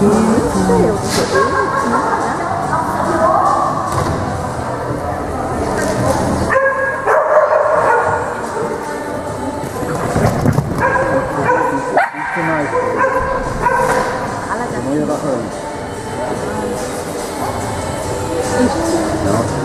Alter. Ja.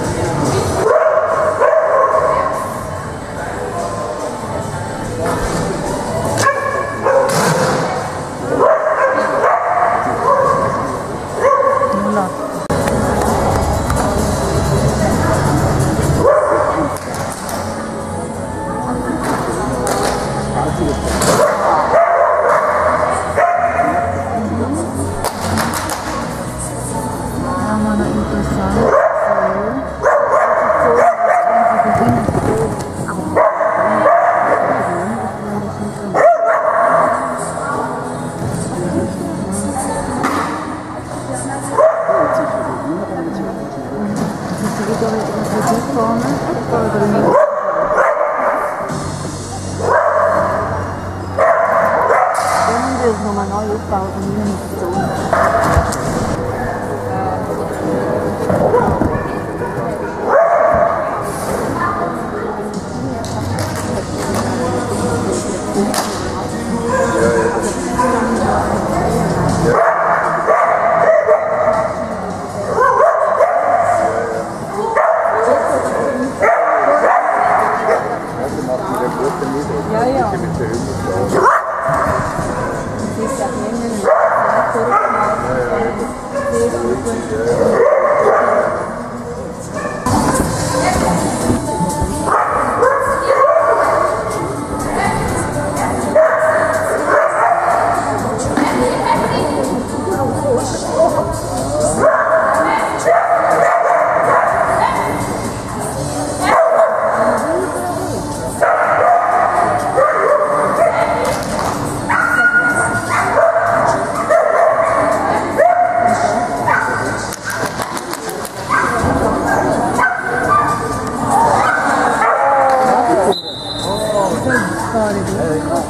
bom, né? Podre, né? Deus, não mano, olha eu pau do menino. cemitério mundial. Isso é, é, é.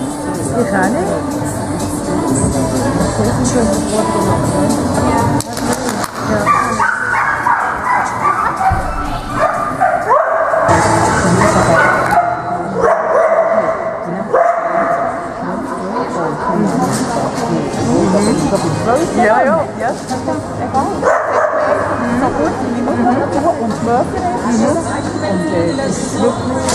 Nicht. Ja, ja, ja. Wie Mutter und Möbel Und äh, das ist wirklich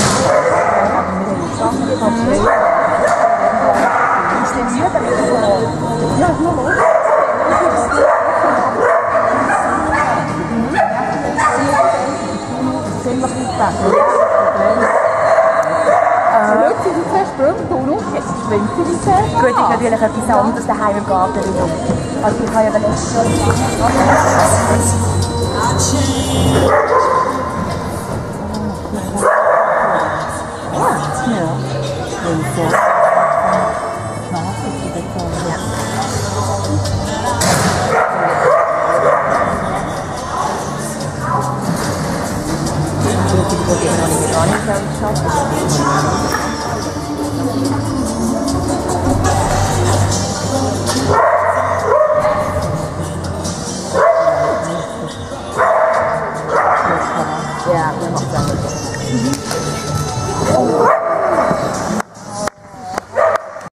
Jahresverträge. Äh, Zurück zu den Zersprungtunnel. Es ist schlimm für die Zerstörung. Gut, ist natürlich etwas anderes daheim im Garten wieder. Also ich habe ja letztes Jahr... We'll on the shop. Yeah, we're not done with it. Mm-hmm.